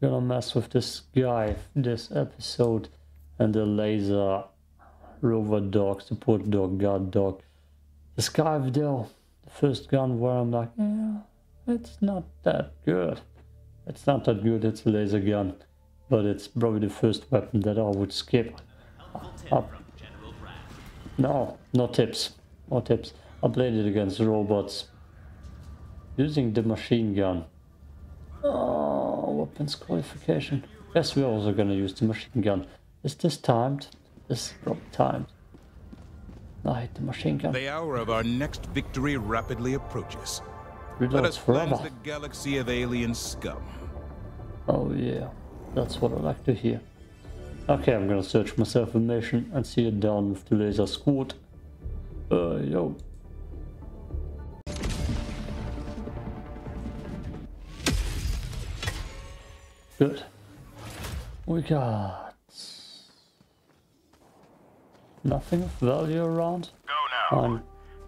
gonna mess with this guy this episode and the laser rover dog, support dog, guard dog. The though, the first gun where I'm like, yeah, it's not that good. It's not that good, it's a laser gun. But it's probably the first weapon that I would skip. Up. No, no tips. No tips. I played it against robots. Using the machine gun. Oh, weapons qualification. Yes, we're also gonna use the machine gun. Is this timed? This is probably timed. I hit the machine gun. The hour of our next victory rapidly approaches. Reloads Let us forever. cleanse the galaxy of alien scum. Oh yeah, that's what I like to hear. Okay, I'm gonna search myself a mission and see it down with the laser squad. Uh, yo. Good. We got nothing of value around. Go now, Um,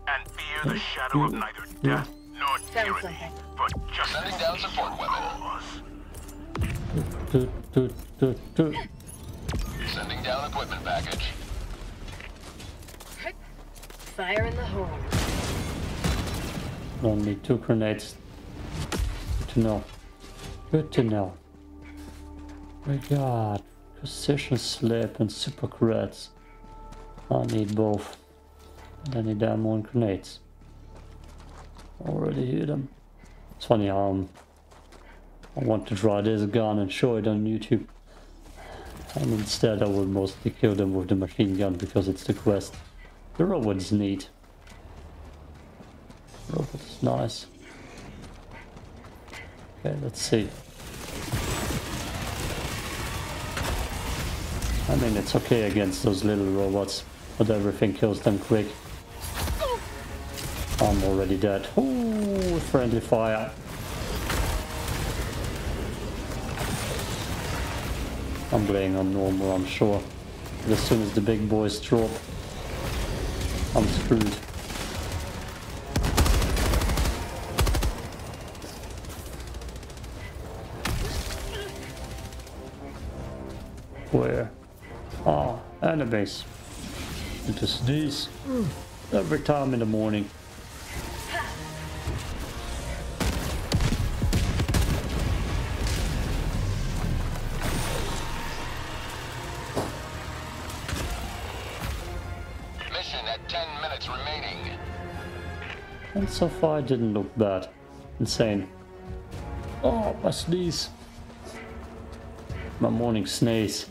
and fear the shadow of neither death nor tyranny, something. but just Sending down support weapon. cause. do, do, do, do. Sending down equipment package. Fire in the hole. Only two grenades. Good to know. Good to know. We god. requisition slip and super creds. I need both. And I need damn more grenades. Already hear them. It's funny how um, I want to try this gun and show it on YouTube. And instead I will mostly kill them with the machine gun because it's the quest. The robot is neat. Robot is nice. Okay, let's see. I mean, it's okay against those little robots, but everything kills them quick. I'm already dead. Ooh, friendly fire. I'm playing on normal, I'm sure. But as soon as the big boys drop, I'm screwed. Enemies. It is these. Every time in the morning. Mission at 10 minutes remaining. And so far it didn't look bad. Insane. Oh, my sneeze. My morning sneeze.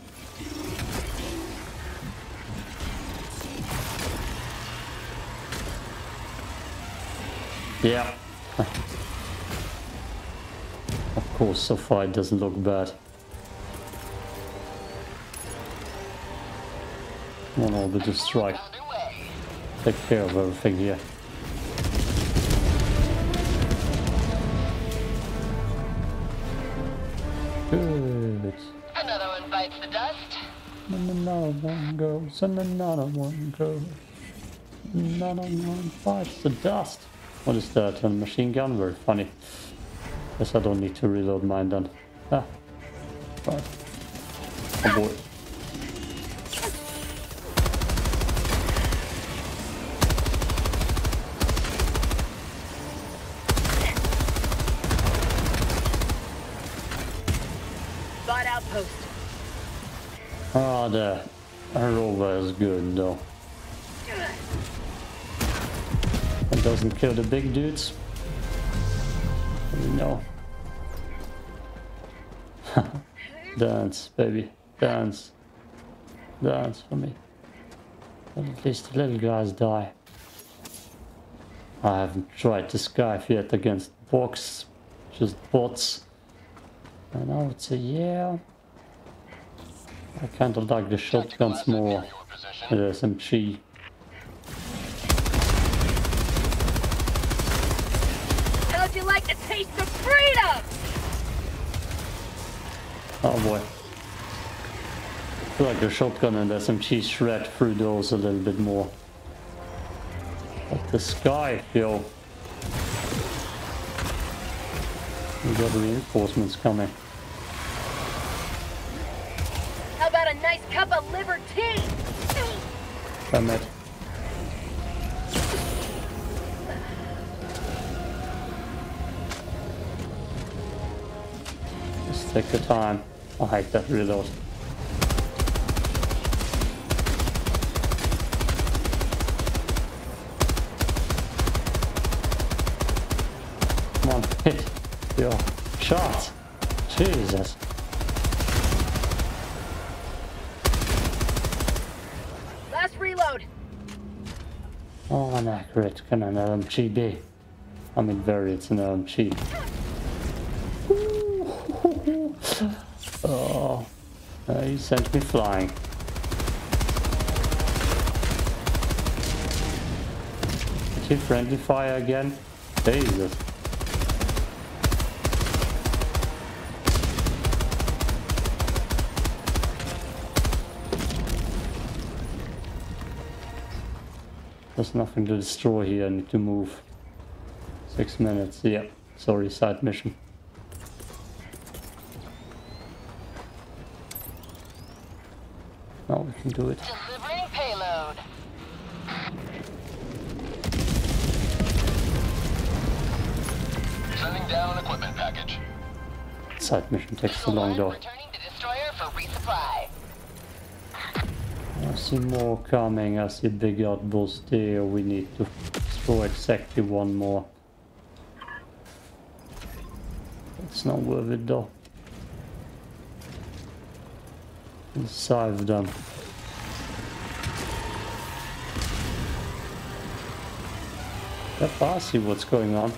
Yeah. of course, so far it doesn't look bad. One orbital strike. Underway. Take care of everything here. Good. Another one bites the dust. And another one goes, and another one goes. Another one bites the dust. What is that? A machine gun? Very funny. Guess I don't need to reload mine then. Ah. Right. Oh boy. Bot outpost. Ah, the rover is good though. It doesn't kill the big dudes. No. Dance, baby. Dance. Dance for me. But at least the little guys die. I haven't tried the Scythe yet against box, just bots. And I would say, yeah, I kind of like the shotguns more in your position. than the SMG. Oh boy. I feel like the shotgun and SMG shred through those a little bit more. Up the sky, yo. We got reinforcements coming. How about a nice cup of liver tea? Damn it. Take your time. I hate that reload. Come on, hit your shot. Jesus. Last reload. Oh, inaccurate. Can an LMG be? I mean, very, it's an LMG. Oh, uh, he sent me flying. Is he friendly fire again? Jesus. There's nothing to destroy here, I need to move. Six minutes, yeah. Sorry, side mission. Now we can do it. Delivering payload. Sending down equipment package. Side mission takes too long though. Returning to destroyer for resupply. I see more coming, I see a big outburst there, we need to destroy exactly one more. It's not worth it though. Let's save them. Yep, I see what's going on.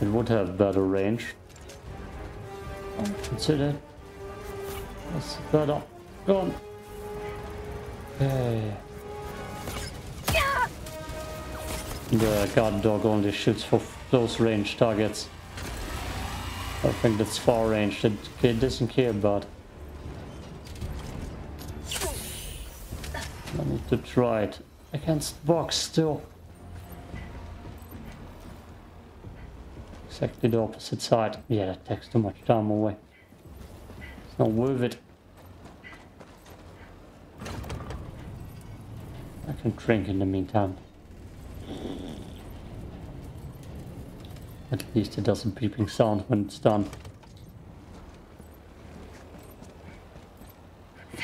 It would have better range. Consider that's better. Go on. Okay. The guard dog only shoots for close range targets. I think that's far range that it doesn't care about. I need to try it against box still. Exactly the opposite side. Yeah, that takes too much time away. It's not worth it. I can drink in the meantime. At least it doesn't beeping sound when it's done.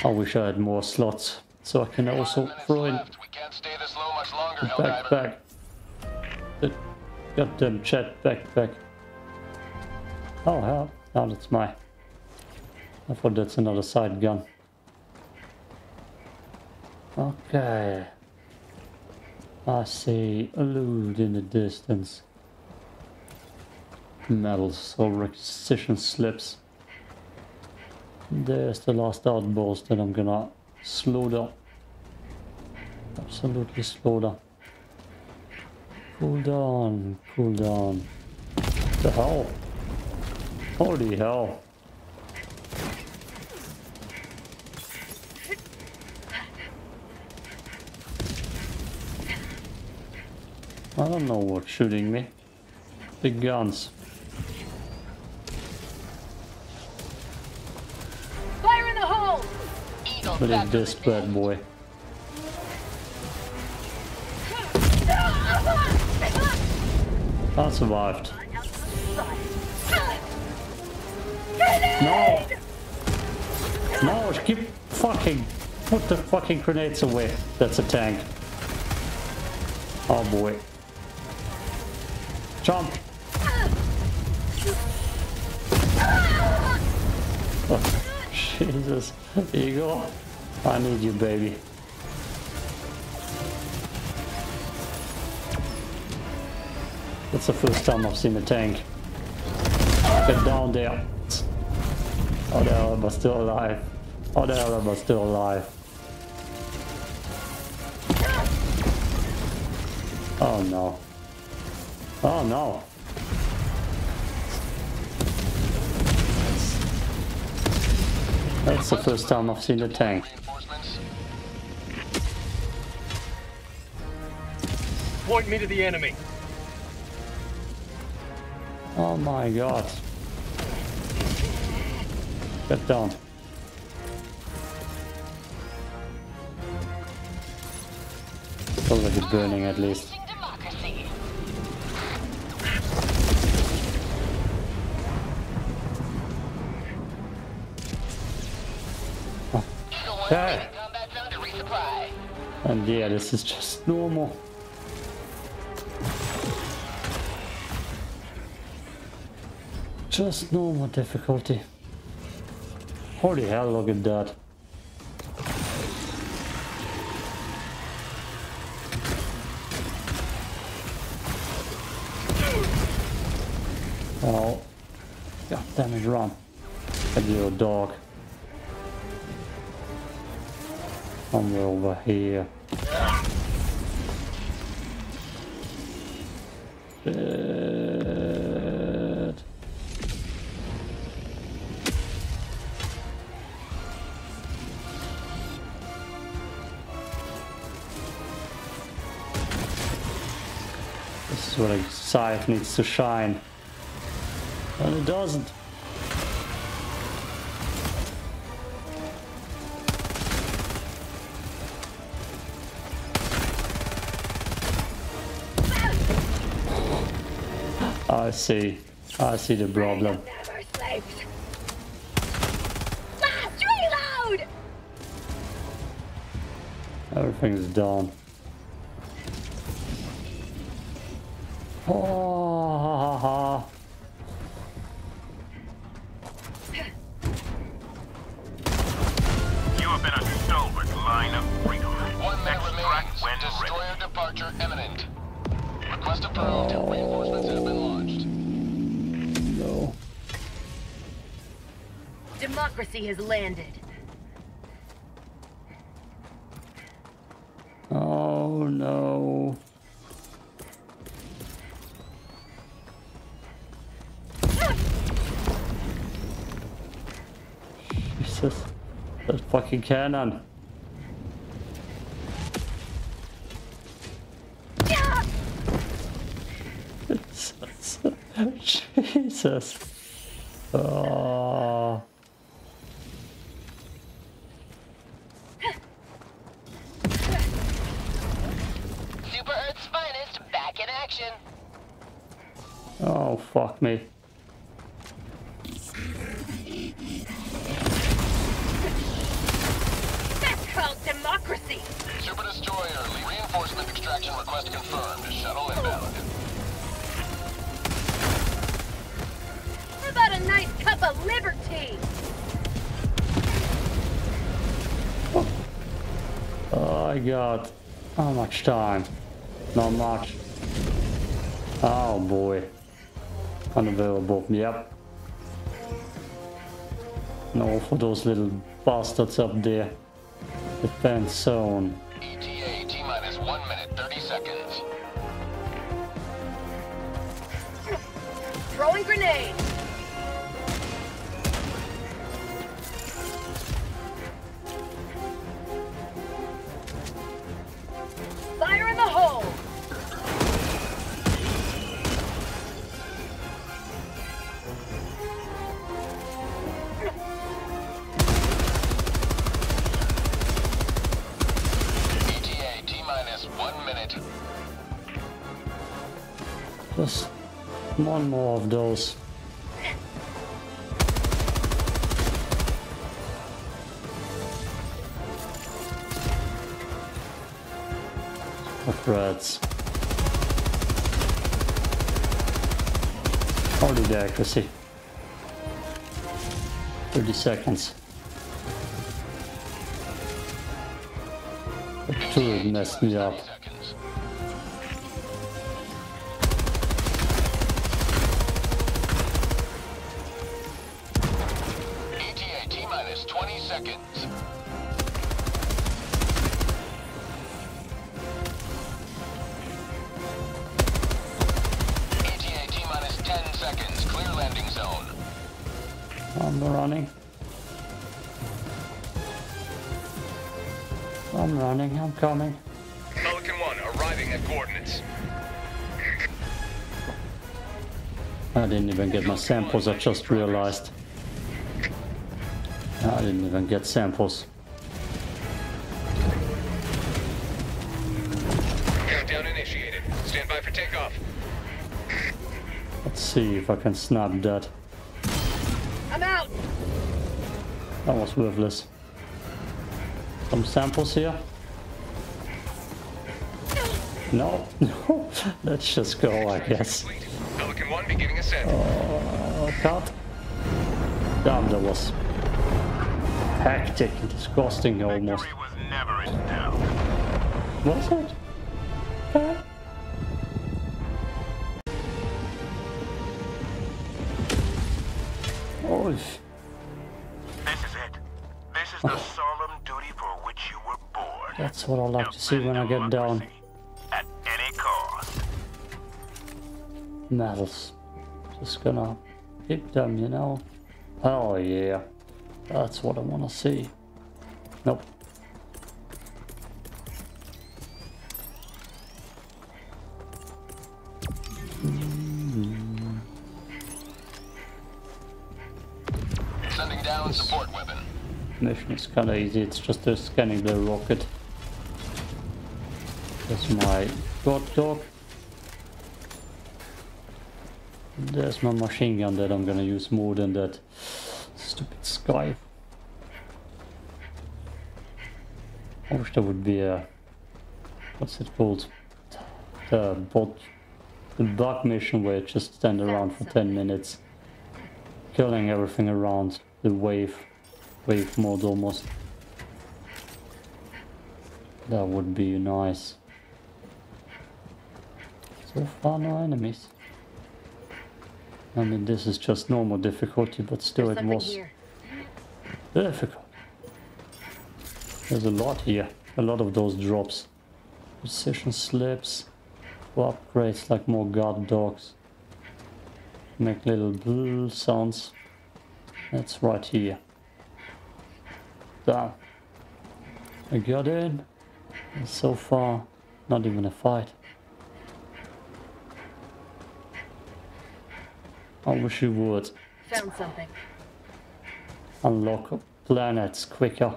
I wish I had more slots so I can also throw in can't stay this low much longer, Helldiver. backpack. The goddamn chat backpack. Oh hell, now that's my. I thought that's another side gun. Okay. I see a loot in the distance. Medals or requisition slips. There's the last outpost that I'm gonna slaughter. Absolutely slaughter. Cool down, cool down. The hell? Holy hell. I don't know what's shooting me. Big guns. Fire in the hole! Eagle But it's this bad boy. I survived. No! No, keep fucking... Put the fucking grenades away. That's a tank. Oh boy. Jump! Oh, Jesus. Eagle, I need you, baby. That's the first time I've seen a tank. Get down there. Oh, the hell am I still alive? Oh, the hell am I still alive? Oh no. Oh no. That's the first time I've seen a tank. Point me to the enemy. Oh my god. Get down. Feels like it's burning at least. Losing democracy. Eagle One Okay. leaving combat zone to resupply. And yeah, this is just normal. Just normal difficulty. Holy hell, look at that. Oh. God damn it, run. Get your dog. Somewhere over here. Shit. Scythe needs to shine. And it doesn't. I see. I see the problem. Everything's done. Democracy has landed. Oh no. Jesus. That fucking cannon. Jesus. Jesus. Oh. Super Earth's finest back in action. Oh, fuck me. That's called democracy! Super Destroyer, reinforcement extraction request confirmed. Shuttle inbound. How about a nice cup of liberty? Oh, I got how much time? Not much. Oh boy. Unavailable. Yep. No for those little bastards up there. Defense zone. ETA T minus one minute, 30 seconds. Throwing grenade! One more of those. Rats. Only the accuracy. 30 seconds. The turret messed me up. Seconds. ETA T minus 10 seconds. Clear landing zone. I'm running. I'm running, I'm coming. Pelican 1 arriving at coordinates. I didn't even get my samples, I just realized. I didn't even get samples. takeoff. Let's see if I can snap that. I'm out. That was worthless. Some samples here? No, no. Let's just go, I guess. Complete. Pelican 1 beginning ascent. Oh, Cut. Damn, that was hectic and disgusting almost. Was never in doubt. Was it? Huh? Oh, This is it. This is the solemn duty for which you were born. that's what I like to see when I get down. At any cost. Medals. Just gonna hit them, you know. Oh yeah. That's what I wanna see. Nope. Sending down support weapon. Mission is kinda easy, it's just uh, scanning the rocket. That's my guard dog. There's my machine gun that I'm gonna use more than that I wish there would be a what's it called? The bot the bug mission where it just stand around for 10 minutes killing everything around the wave wave mode almost. That would be nice. So far no enemies. I mean this is just normal difficulty but still There's it was here. Difficult. There's a lot here. A lot of those drops. Requisition slips. Upgrades like more guard dogs. Make little blue sounds. That's right here. Damn. I got in. And so far, not even a fight. I wish you would Found something. Unlock planets quicker.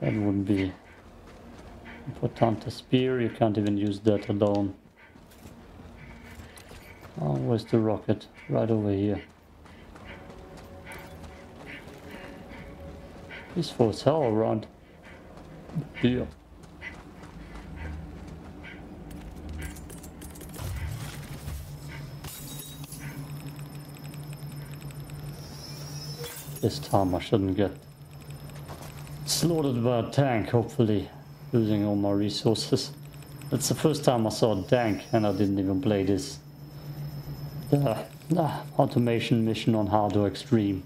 That would be important. A spear, you can't even use that alone. Oh, where's the rocket? Right over here. Peaceful as hell around here. This time I shouldn't get slaughtered by a tank, hopefully losing all my resources. That's the first time I saw a tank and I didn't even play this. The, the Automaton mission on Hardo Extreme.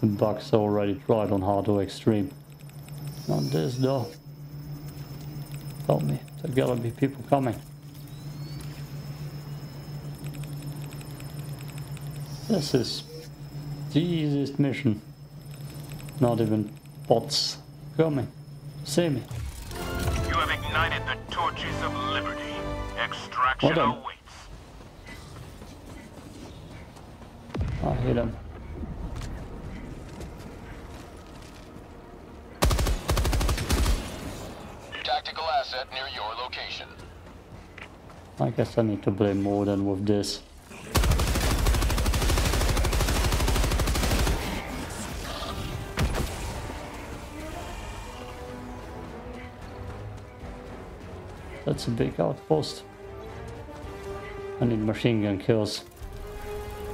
The bugs already tried on Hardo Extreme. Not this though. Tell me, there gotta be people coming. This is the easiest mission. Not even bots coming. See me. You have ignited the torches of liberty. Extraction awaits. I hit him. Tactical asset near your location. I guess I need to play more than with this. That's a big outpost. I need machine gun kills.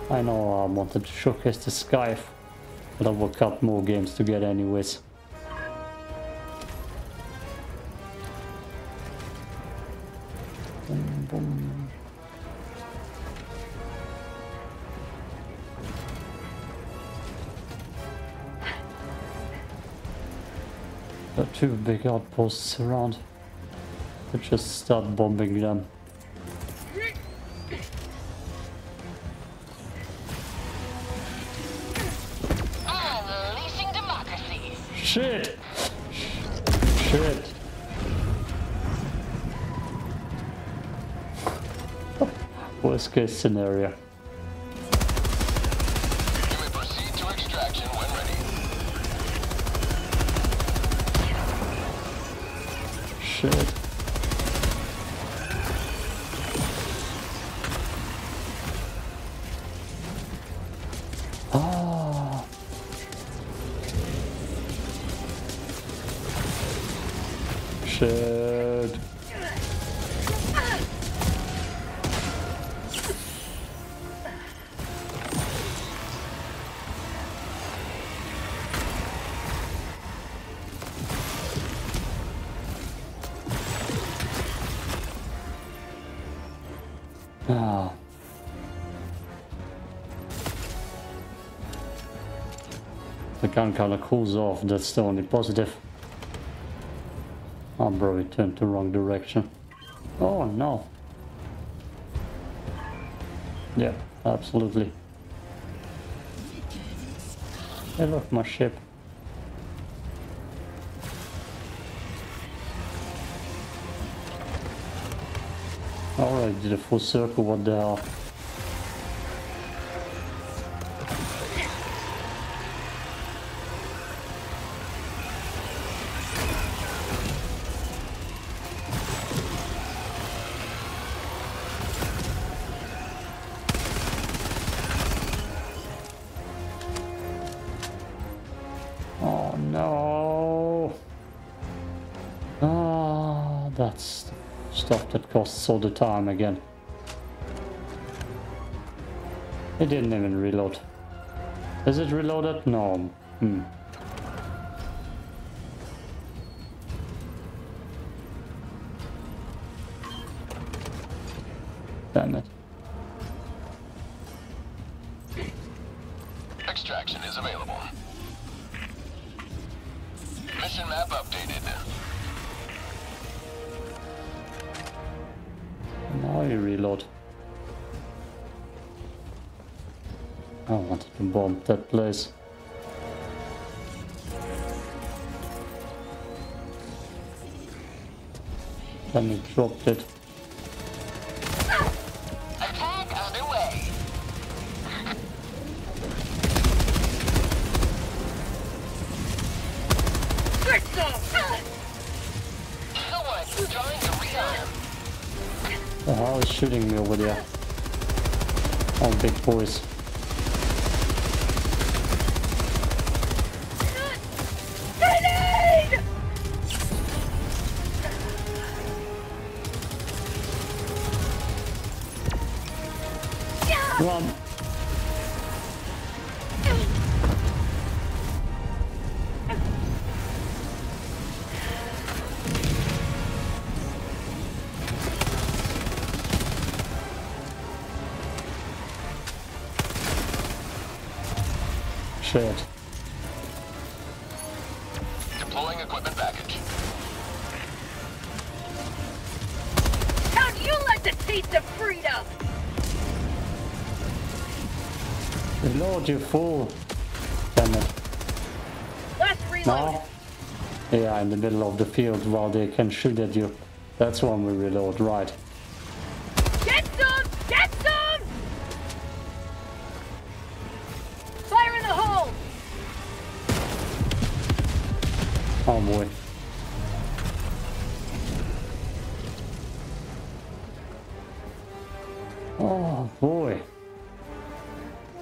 I know I wanted to showcase the Scythe, but I will cut more games to get anyways. There are two big outposts around. Let's just start bombing them. Shit! Shit! Worst case scenario. Gun kind of cools off, that's the only positive. Oh bro, it turned the wrong direction. Oh no. Yeah, absolutely. Hey look, my ship. Alright, did a full circle, what the hell? All the time again. It didn't even reload. Is it reloaded? No. Hmm. Dropped it. Attack underway. Good stuff! Someone trying. The hell is oh, shooting me over there? Oh, big boys. In the middle of the field while they can shoot at you. That's when we reload, right. Get some! Get some! Fire in the hole! Oh boy. Oh boy.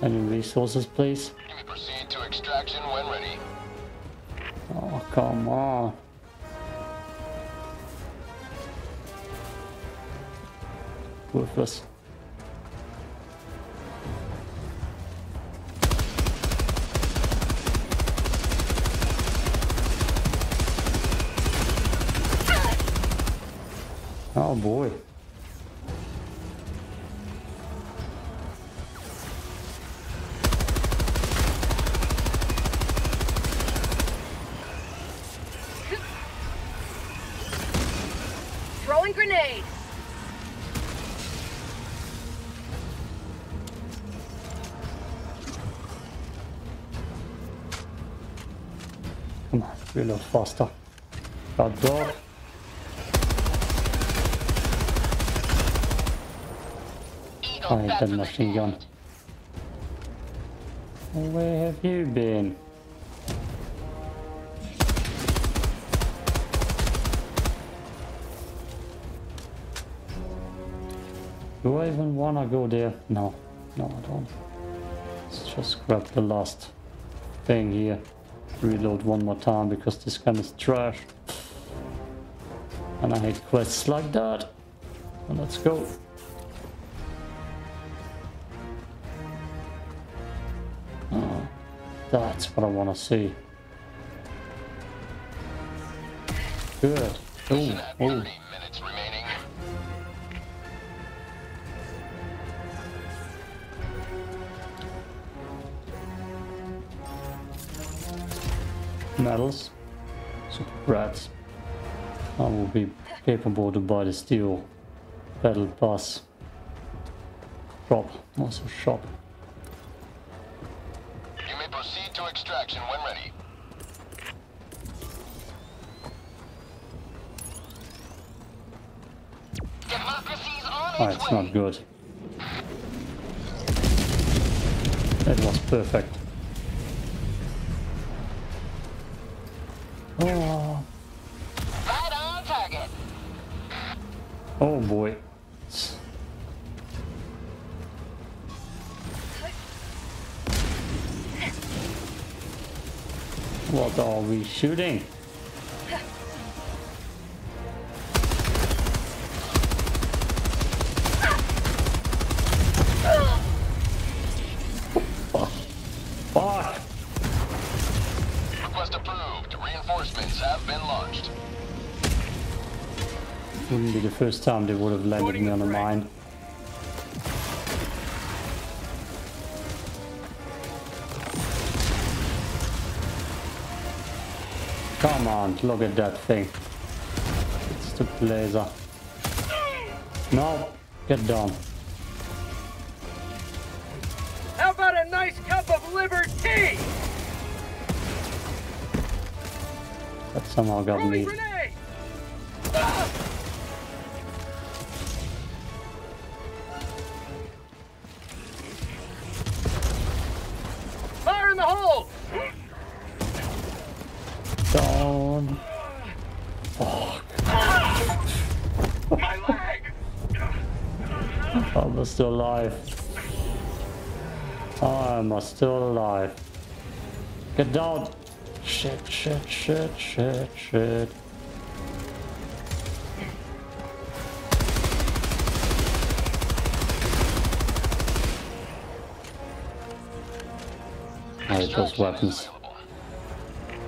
Any resources, please? Come on. Worthless. Faster. Guard dog. Eagle I hate back that from the machine gun. Where have you been? Do I even wanna go there? No, no I don't. Let's just grab the last thing here. Reload one more time because this gun is trash. And I hate quests like that. And let's go. Oh, that's what I want to see. Good. Mission Ooh, medals. Super rats. I will be capable to buy the steel battle pass. Shop. Also shop. You may proceed to extraction when ready. Democracy's on Ah, its it's way. not good. It was perfect. Shooting? Fuck! Request approved. Reinforcements have been launched. Wouldn't be the first time they would have landed me on a mine. Come on, look at that thing. It's the laser. No, get down. How about a nice cup of liver tea? That somehow got Throwing me. grenade! Still alive. I'm still alive. Get down. Shit, shit, shit, shit, shit. I hate those weapons.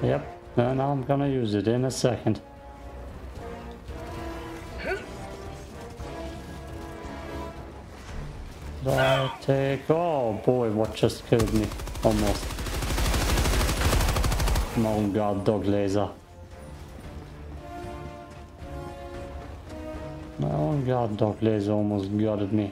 Yep, and I'm gonna use it in a second. Take. Oh boy, what just killed me? Almost. My own guard dog laser. My own guard dog laser almost gutted me.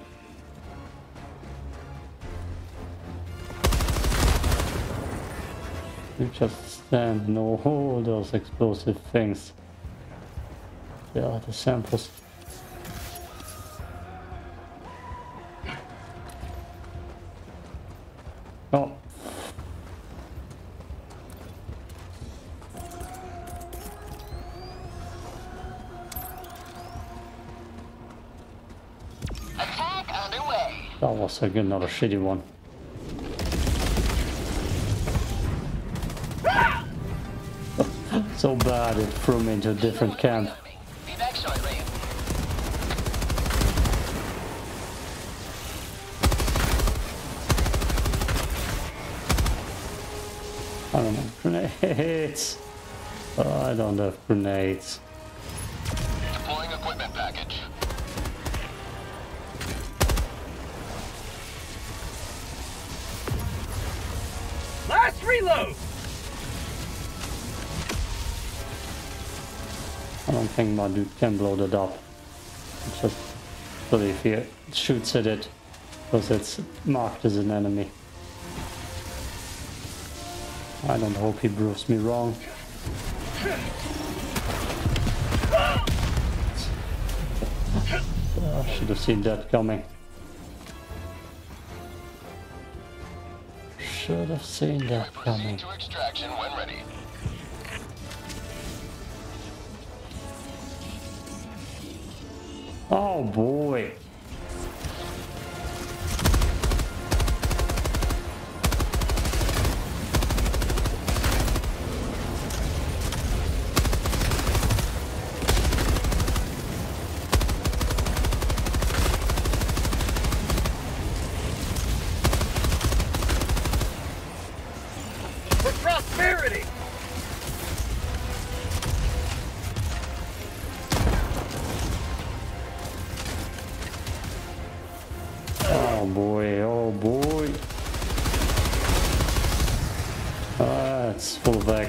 You just stand and all those explosive things. Yeah, the samples. That was like another shitty one. so bad it threw me into a different camp. I don't have grenades. Oh, I don't have grenades. Think my dude can blow that up. Just believe he shoots at it because it's marked as an enemy. I don't hope he proves me wrong. I should have seen that coming. Should have seen that coming. Oh boy.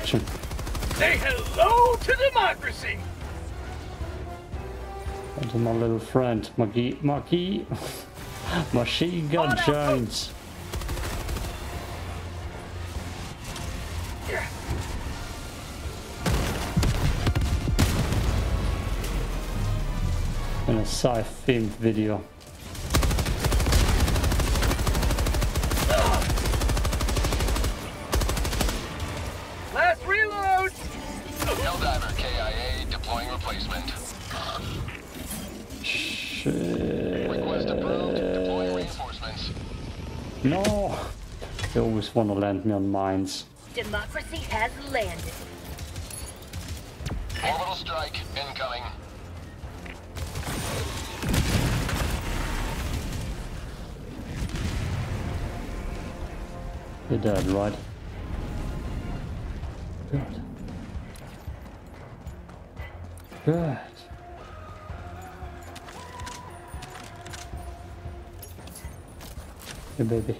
Action. Say hello to democracy! And to my little friend, Marquis, Marquis, Machine Gun Jones. In a sci-themed video. Want to land me on mines. Democracy has landed. Orbital strike incoming. You're dead, right? Good. Good. Hey, baby.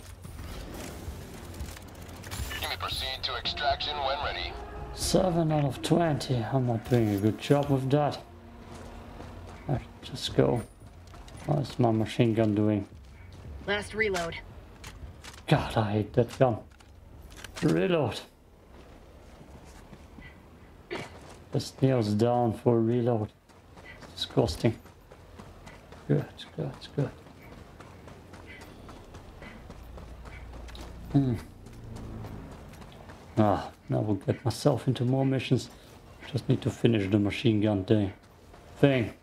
7 out of 20. I'm not doing a good job with that. I just go. What's my machine gun doing? Last reload. God, I hate that gun. Reload. This nails down for reload. It's disgusting. Good, good, good. Hmm. Ah, now we'll get myself into more missions. Just need to finish the machine gun thing. Thing.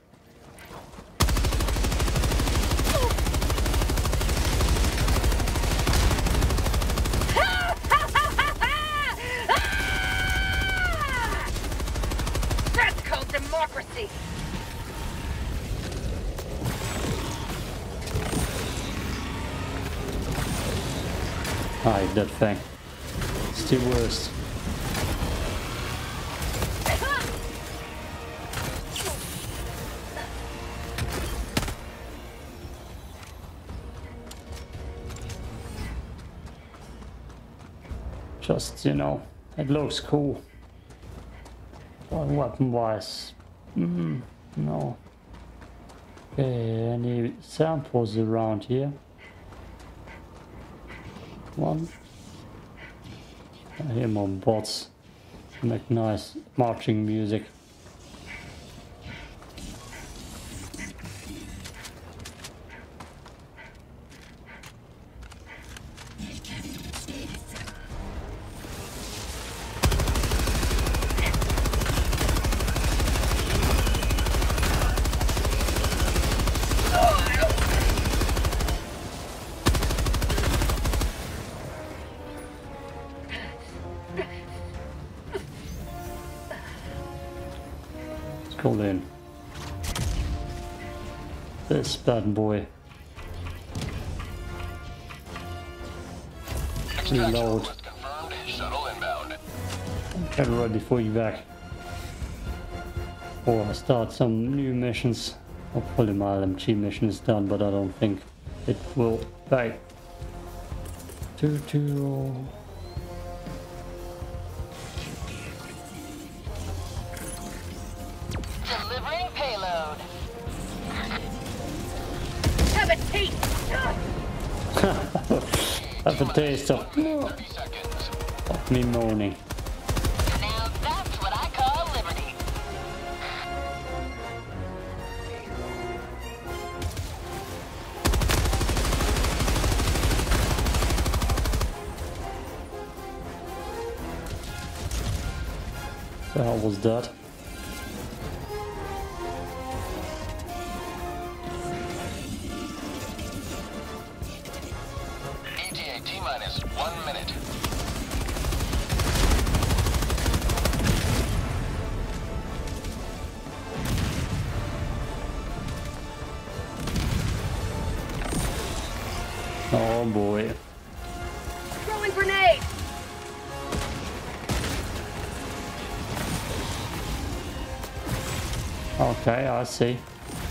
Looks cool. But weapon wise, mm, no. Okay, any samples around here? One. I hear more bots make nice marching music. Call in. This bad boy. Reload. request confirmed. Shuttle inbound. Get ready for you back. Or I start some new missions. Hopefully my LMG mission is done, but I don't think it will. Right. Two, two. Have a taste of, 30 of me moaning. Now what I. The hell was that? Oh boy. Throwing grenade. Okay, I see.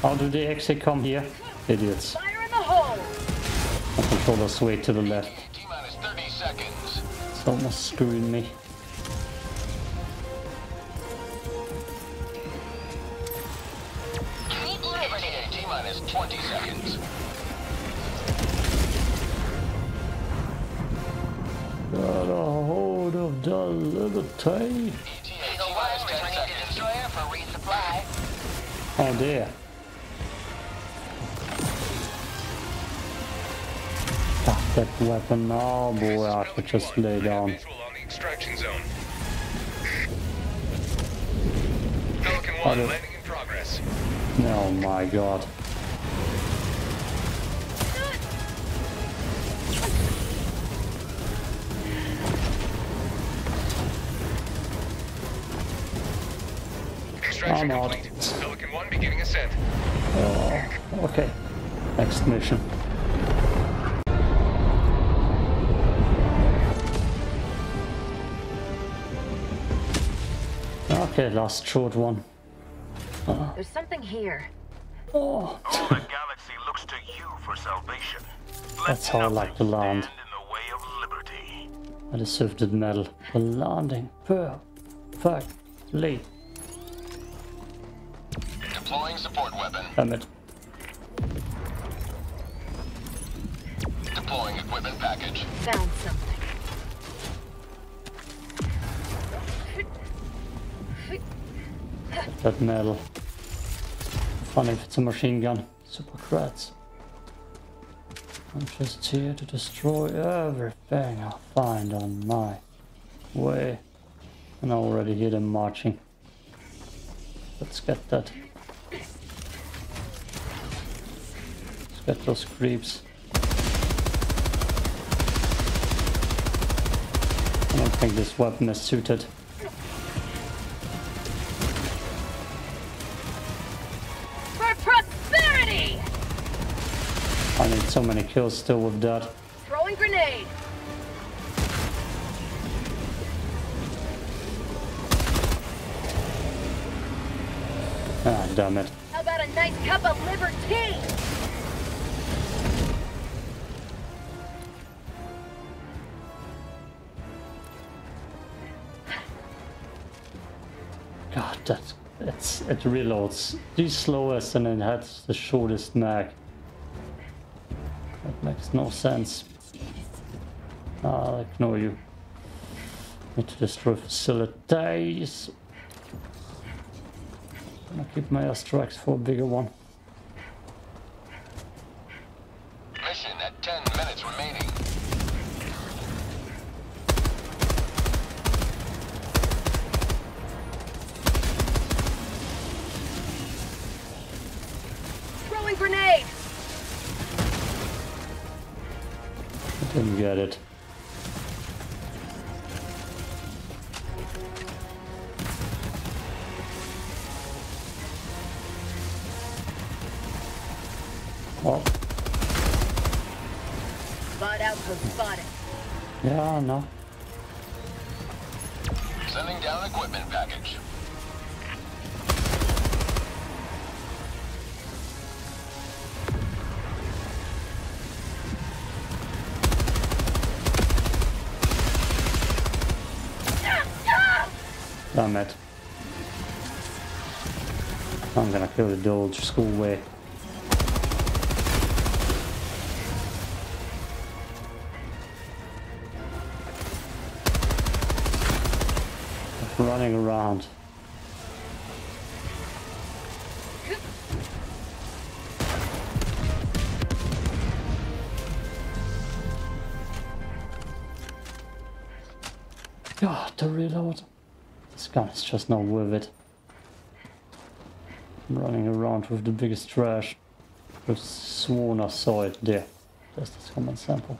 How do they actually come here? Idiots. Fire in the hole. My controller's way to the left. T minus 30 seconds. It's almost screwing me. Oh dear. That weapon. Oh boy, I could just lay down. Visual on the extraction zone. Pelican 1 no. landing in progress. Oh my god. I'm out. Pelican 1 beginning ascent. Oh, okay. Next mission. Okay, last short one. There's something here. Oh, All the galaxy looks to you for salvation. Let That's how I like to nothing land. stand in the way of liberty. I deserve the medal for landing perfectly. Deploying support weapon. Damn it. Deploying equipment package. Found something. That medal. Funny if it's a machine gun. Super crats. I'm just here to destroy everything I find on my way. And I already hear them marching. Let's get that. Get those creeps. I don't think this weapon is suited. For prosperity! I need so many kills still with that. Throwing grenade. Ah, damn it. How about a nice cup of liberty? God, that it's it reloads the slowest and it has the shortest mag. That makes no sense. I'll ignore you. Need to destroy facilities. Gonna keep my airstrikes for a bigger one. Mission at 10 minutes remaining. Didn't get it. I'm gonna kill the old school way. Running around. God, the reload. This gun is just not worth it. Around with the biggest trash. I've sworn I saw it there. That's the common sample.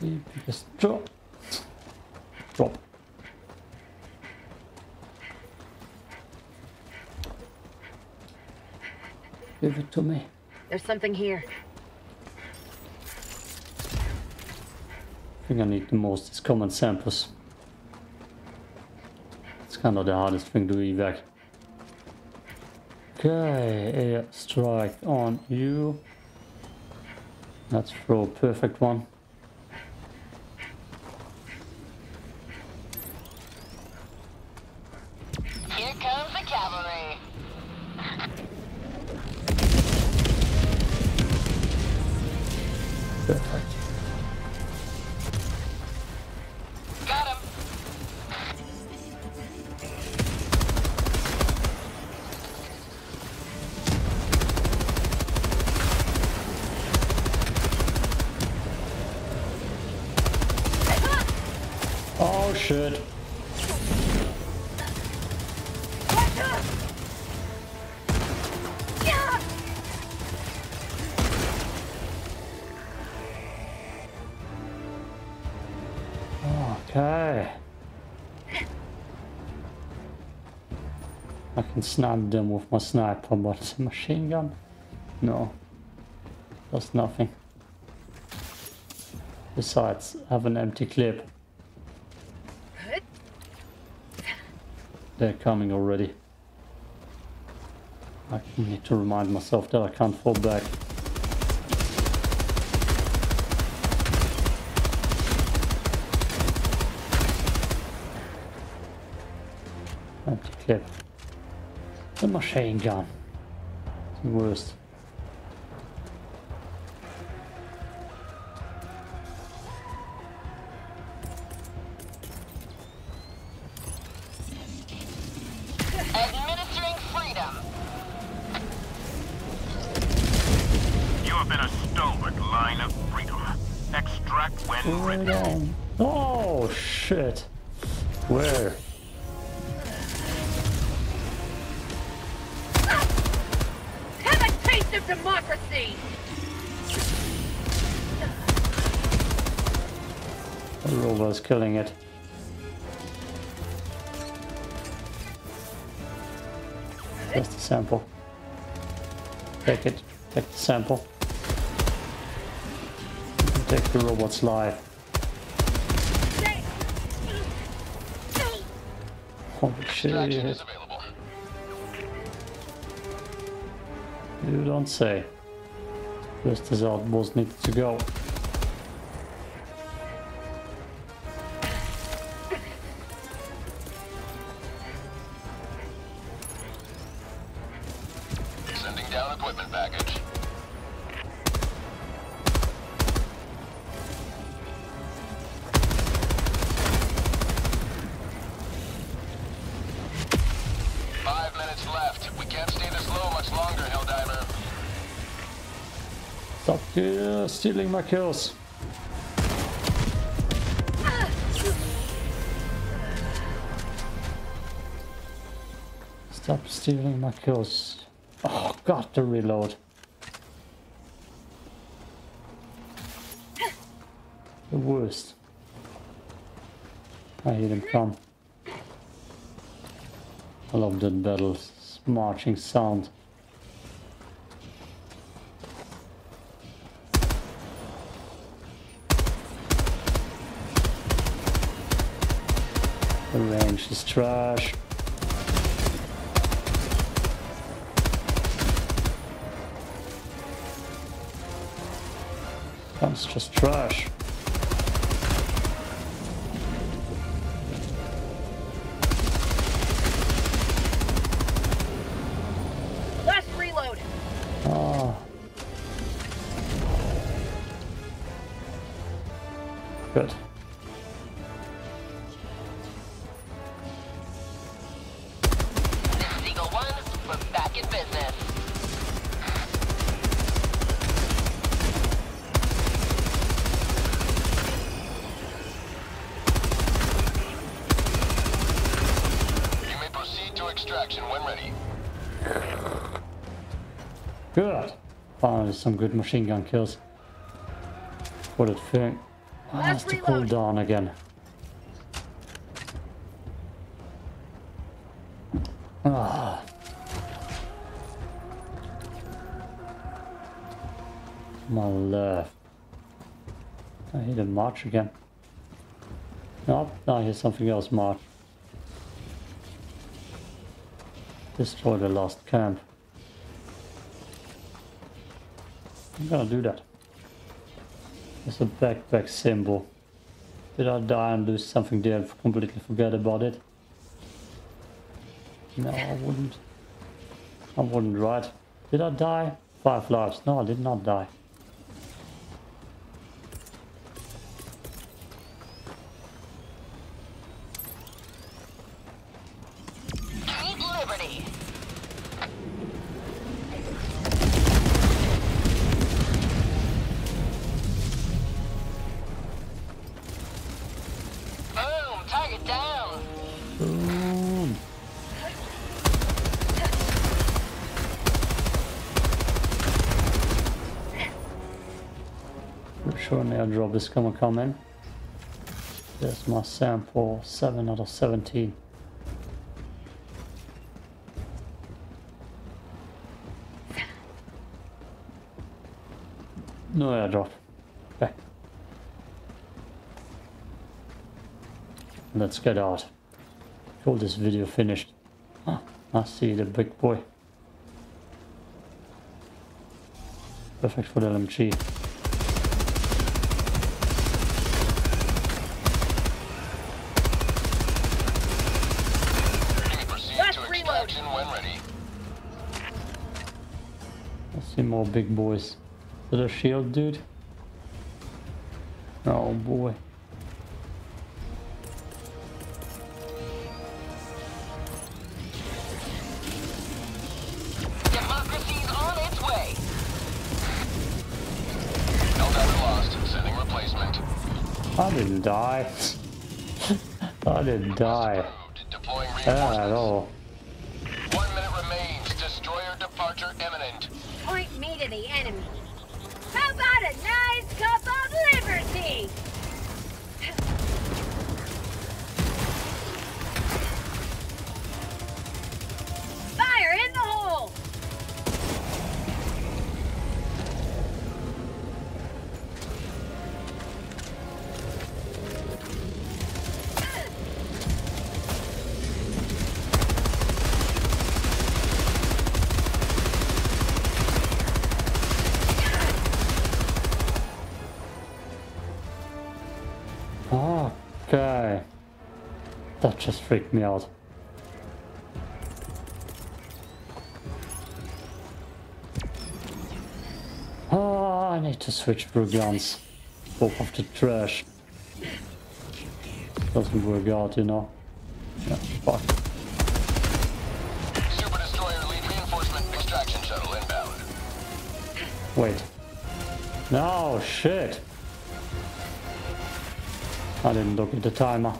The biggest drop. Drop. Give it to me. There's something here. I need the most is common samples. It's kind of the hardest thing to evac. Okay, air strike on you. Let's throw a perfect one. Snipe them with my sniper, but it's a machine gun? No. Does nothing. Besides, I have an empty clip. They're coming already. I need to remind myself that I can't fall back. Empty clip. Machine gun. It's the worst. Sample. Take it. Take the sample. Take the robot's life. Holy shit. You don't say. Just as outpost needs to go. Equipment package. Five minutes left. We can't stay this low much longer, Helldiver. Stop uh, stealing my kills. Stop stealing my kills. Got to reload. The worst. I hear them come. I love that battle marching sound. The range is trash. That's just trash. Extraction when ready. Good. Finally, some good machine gun kills. What a thing. Ah, has to cool down again. Ah. My left. I hit a march again. Nope, I hear something else march. Destroy the last camp. I'm gonna do that. It's a backpack symbol. Did I die and lose something there and completely forget about it? No, I wouldn't. I wouldn't, right? Did I die? Five lives. No, I did not die. Is gonna come in. There's my sample, 7 out of 17. No airdrop. Okay. Let's get out. Call this video finished. Ah, I see the big boy. Perfect for the LMG. Proceed Last to reload. extraction when ready. More big boys. Is that a shield dude? Oh boy. Democracy's on its way. Helldiver lost. Sending replacement. I didn't die. I didn't die at all. That just freaked me out. Oh, I need to switch through guns. Both of the trash. Doesn't work out, you know. Yeah, fuck. Super destroyer lead reinforcement extraction shuttle inbound. Wait. No, shit. I didn't look at the timer.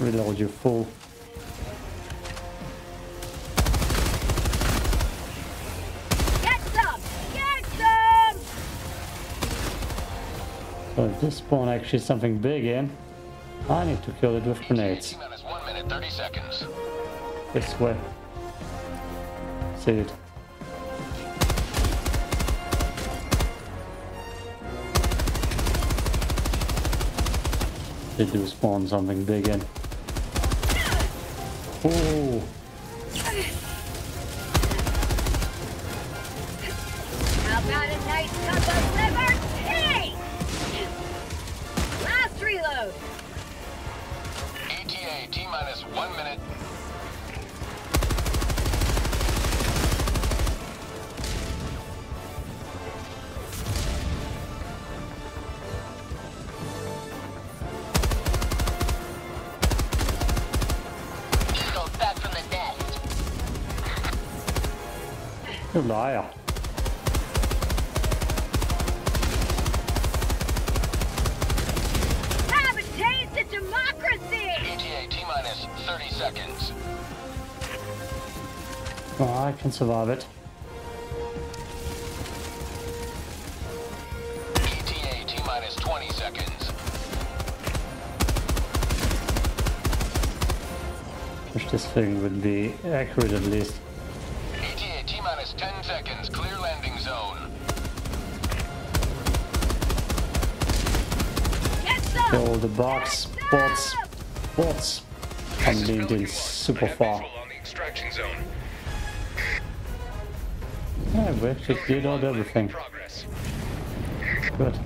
Reload, you fool. Get some! Get some! So if this spawn actually something big in, I need to kill it with grenades. T minus one minute, 30 seconds. This way. See it. They do spawn something big in. Ooh. You liar. Have a taste of democracy! ETA T minus 30 seconds. Oh, I can survive it. ETA T minus 20 seconds. Wish this thing would be accurate at least. Kill the box, bots, bots. I'm leaned in super far. visual on the extraction zone. Yeah, we actually cleared out everything. Progress. Good.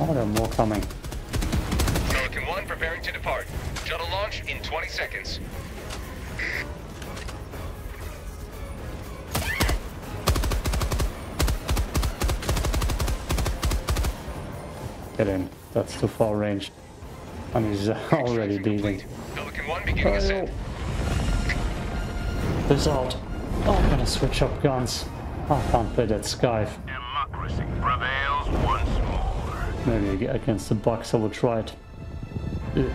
Oh, there are more coming. Pelican 1 preparing to depart. Shuttle launch in 20 seconds. In. That's too far range. And he's already leaving. Pelican 1 beginning oh, ascent. This out. Oh, I'm gonna switch up guns. I can't play that Scythe. Democracy prevails once more. Maybe against the Bucks I will try it. Ugh.